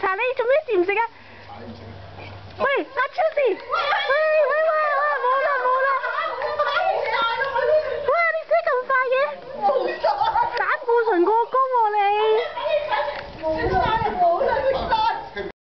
查你做咩事唔食啊？喂阿超士